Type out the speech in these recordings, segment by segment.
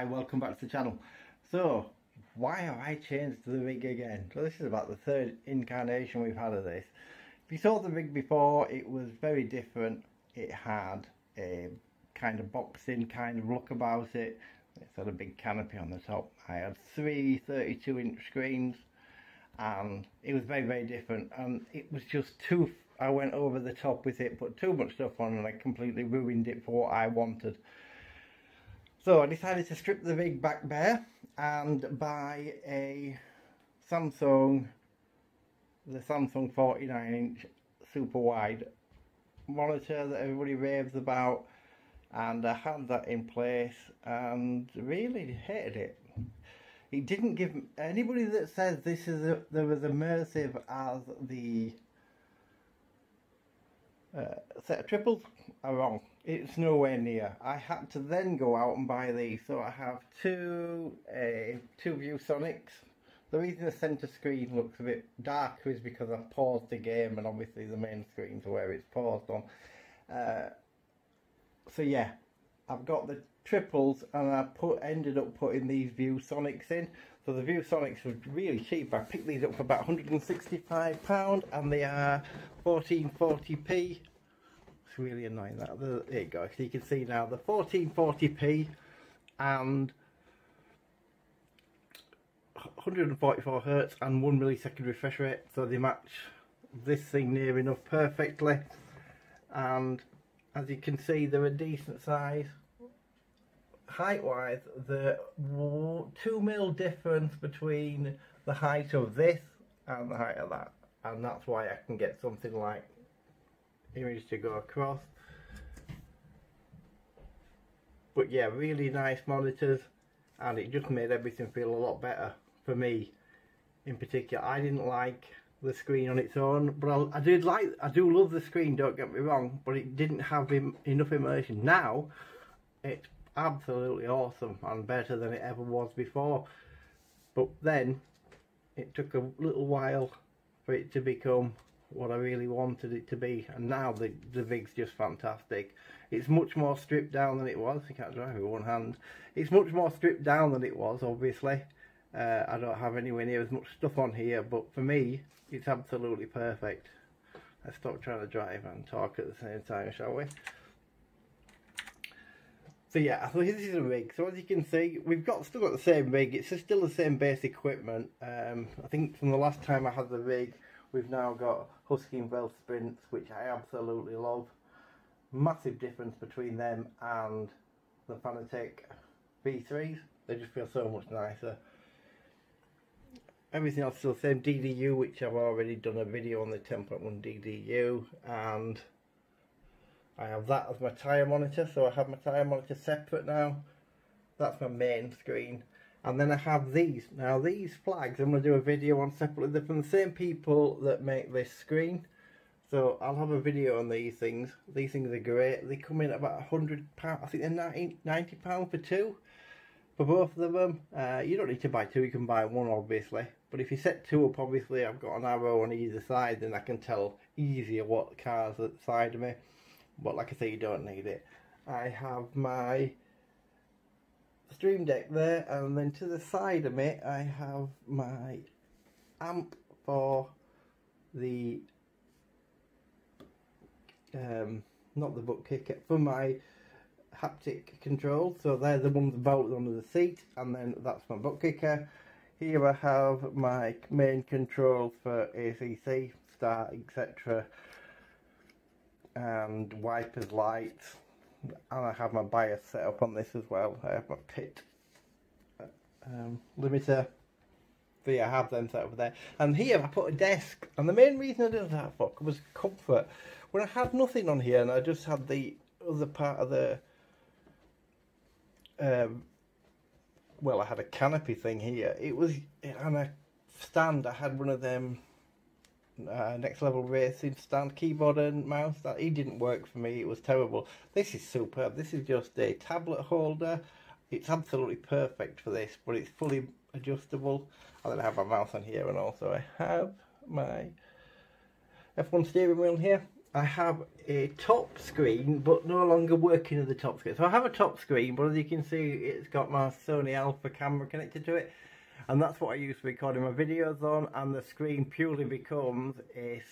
Hi, welcome back to the channel. So, why have I changed the rig again? So this is about the third incarnation we've had of this. If you saw the rig before, it was very different. It had a kind of boxing kind of look about it. It had a big canopy on the top. I had three 32 inch screens and it was very very different and it was just too I went over the top with it put too much stuff on and I completely ruined it for what I wanted so I decided to strip the rig back bare and buy a Samsung, the Samsung 49 inch super wide monitor that everybody raves about and I had that in place and really hated it. It didn't give anybody that says this is a, there as immersive as the uh, set of triples are wrong. It's nowhere near. I had to then go out and buy these. So I have two uh, two ViewSonics. The reason the centre screen looks a bit darker is because I've paused the game and obviously the main screen's where it's paused on. Uh, so yeah, I've got the triples and I put ended up putting these ViewSonics in. So the ViewSonics were really cheap. I picked these up for about £165 and they are 1440p it's really annoying that. There you go. So you can see now the 1440p and 144 hertz and 1 millisecond refresh rate. So they match this thing near enough perfectly. And as you can see, they're a decent size. Height wise, the 2 mil difference between the height of this and the height of that. And that's why I can get something like image to go across. But yeah really nice monitors and it just made everything feel a lot better for me in particular. I didn't like the screen on its own but I, I did like I do love the screen don't get me wrong but it didn't have Im enough immersion. Now it's absolutely awesome and better than it ever was before. But then it took a little while for it to become what I really wanted it to be and now the, the Vig's just fantastic it's much more stripped down than it was you can't drive with one hand it's much more stripped down than it was obviously uh, I don't have anywhere near as much stuff on here but for me it's absolutely perfect let's stop trying to drive and talk at the same time shall we so yeah, so this is a rig. So as you can see, we've got still got the same rig. It's still the same base equipment. Um, I think from the last time I had the rig, we've now got Heusinkveld Sprints, which I absolutely love. Massive difference between them and the Fanatec V3s. They just feel so much nicer. Everything else still the same. DDU, which I've already done a video on the 10.1 DDU, and I have that as my tyre monitor, so I have my tyre monitor separate now. That's my main screen and then I have these. Now these flags I'm going to do a video on separately. They're from the same people that make this screen. So I'll have a video on these things. These things are great. They come in about 100 pound I think they're 90, 90 pound for two for both of them. Uh, you don't need to buy two you can buy one obviously. But if you set two up obviously I've got an arrow on either side then I can tell easier what cars at the side of me. But like I say you don't need it. I have my stream deck there and then to the side of it I have my amp for the um, not the butt kicker for my haptic control. So they're the ones bolted under the seat and then that's my butt kicker. Here I have my main controls for ACC start etc and wipers lights and I have my bias set up on this as well. I have my pit um, limiter. So yeah, I have them set up there. And here I put a desk. And the main reason I did that for was comfort. When I had nothing on here and I just had the other part of the... Um, well, I had a canopy thing here. It was on a stand. I had one of them uh, next level racing stand keyboard and mouse that he didn't work for me it was terrible. This is superb this is just a tablet holder. It's absolutely perfect for this but it's fully adjustable. And then I have my mouse on here and also I have my F1 steering wheel here. I have a top screen but no longer working at the top screen. So I have a top screen but as you can see it's got my Sony Alpha camera connected to it and that's what I use for recording my videos on and the screen purely becomes a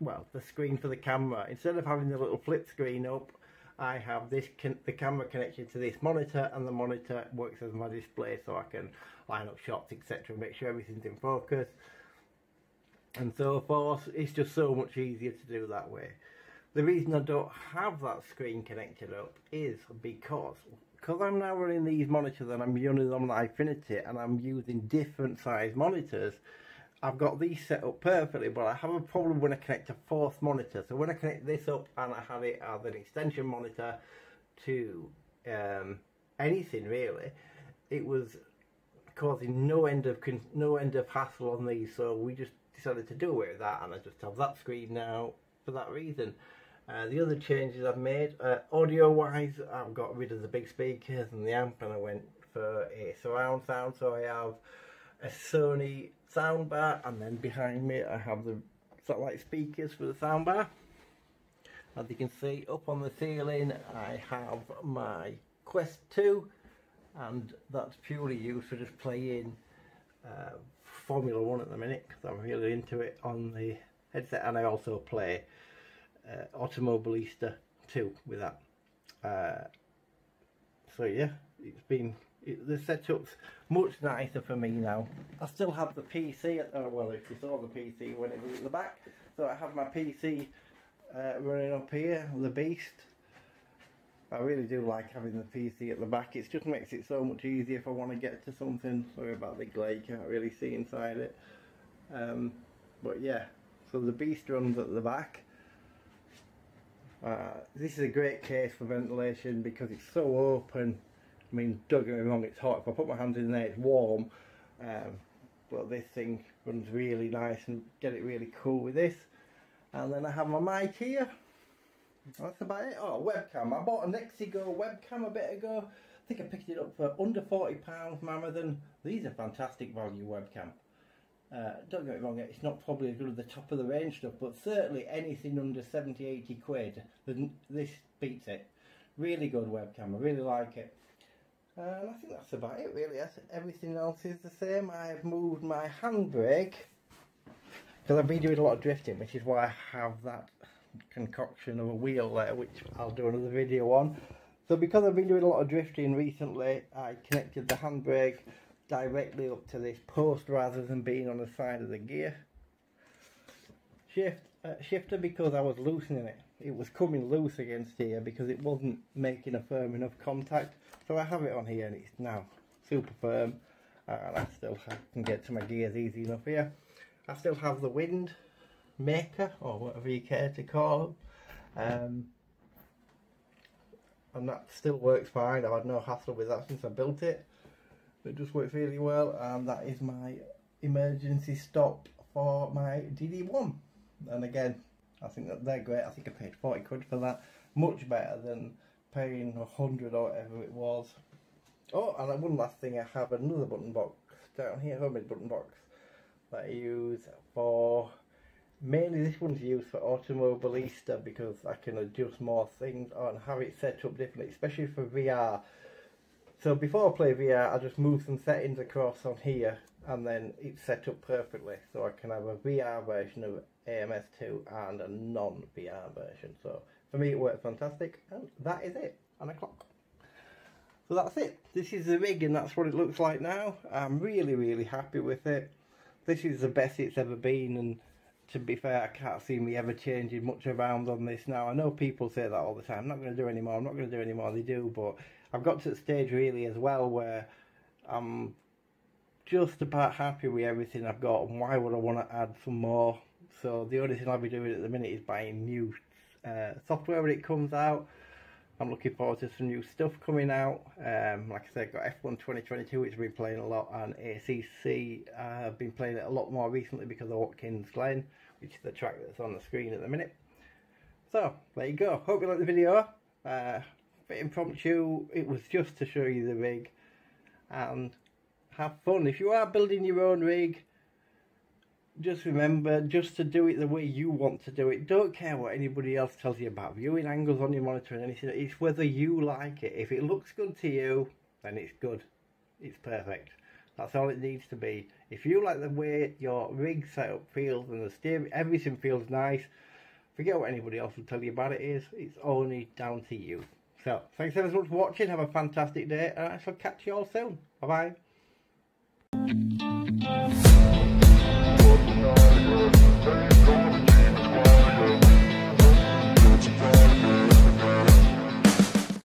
well the screen for the camera. Instead of having the little flip screen up I have this the camera connected to this monitor and the monitor works as my display so I can line up shots etc make sure everything's in focus and so forth. It's just so much easier to do that way. The reason I don't have that screen connected up is because because I'm now running these monitors and I'm using them on Eyefinity and I'm using different size monitors I've got these set up perfectly but I have a problem when I connect a fourth monitor so when I connect this up and I have it as an extension monitor to um, anything really it was causing no end of no end of hassle on these so we just decided to do away with that and I just have that screen now for that reason. Uh, the other changes I've made, uh, audio wise, I've got rid of the big speakers and the amp and I went for a surround sound so I have a Sony soundbar and then behind me I have the satellite speakers for the soundbar. As you can see up on the ceiling I have my Quest 2 and that's purely used for just playing uh, Formula One at the minute because I'm really into it on the headset, and I also play uh, Automobilista 2 with that. Uh, so yeah, it's been it, the setup's much nicer for me now. I still have the PC. Uh, well, if you saw the PC when it was at the back, so I have my PC uh, running up here, the Beast. I really do like having the PC at the back. It just makes it so much easier if I want to get to something. Sorry about the glare, can't really see inside it. Um, but yeah, so the beast runs at the back. Uh, this is a great case for ventilation because it's so open. I mean, don't get me wrong, it's hot. If I put my hands in there, it's warm. Um, but this thing runs really nice and get it really cool with this. And then I have my mic here. That's about it. Oh, webcam. I bought a Nexigo webcam a bit ago. I think I picked it up for under £40 from Amazon. These are fantastic value webcam. Uh, don't get me wrong, it's not probably as good as the top of the range stuff, but certainly anything under 70 80 quid, this beats it. Really good webcam, I really like it. And I think that's about it really. Everything else is the same. I've moved my handbrake because I've been doing a lot of drifting, which is why I have that concoction of a wheel there which I'll do another video on so because I've been doing a lot of drifting recently I connected the handbrake directly up to this post rather than being on the side of the gear shift uh, shifter because I was loosening it it was coming loose against here because it wasn't making a firm enough contact so I have it on here and it's now super firm uh, and I still can get to my gears easy enough here I still have the wind maker or whatever you care to call them. Um, and that still works fine. I've had no hassle with that since I built it. It just works really well and that is my emergency stop for my DD1. And again, I think that they're great. I think I paid 40 quid for that. Much better than paying 100 or whatever it was. Oh, and one last thing, I have another button box down here, homemade button box that I use for mainly this one's used for Automobilista because I can adjust more things and have it set up differently, especially for VR. So before I play VR, I just move some settings across on here and then it's set up perfectly. So I can have a VR version of AMS2 and a non-VR version. So for me it works fantastic and that is it, and a clock. So that's it. This is the rig and that's what it looks like now. I'm really, really happy with it. This is the best it's ever been and to be fair, I can't see me ever changing much around on this now. I know people say that all the time. I'm not going to do any more. I'm not going to do any more. They do, but I've got to the stage really as well where I'm just about happy with everything I've got. And why would I want to add some more? So the only thing I'll be doing at the minute is buying new uh, software when it comes out. I'm looking forward to some new stuff coming out. Um, like I said, got F1 2022, which I've been playing a lot, and ACC. Uh, I've been playing it a lot more recently because of Watkins Glen, which is the track that's on the screen at the minute. So, there you go. Hope you liked the video. Uh, bit impromptu. It was just to show you the rig and have fun. If you are building your own rig, just remember just to do it the way you want to do it. Don't care what anybody else tells you about viewing angles on your monitor and anything. It's whether you like it. If it looks good to you, then it's good. It's perfect. That's all it needs to be. If you like the way your rig setup feels and the steering, everything feels nice, forget what anybody else will tell you about it is. It's only down to you. So, thanks ever so much for watching. Have a fantastic day, and I shall catch you all soon. Bye bye. Bye.